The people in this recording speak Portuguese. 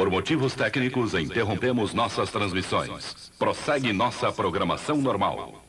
Por motivos técnicos, interrompemos nossas transmissões. Prossegue nossa programação normal.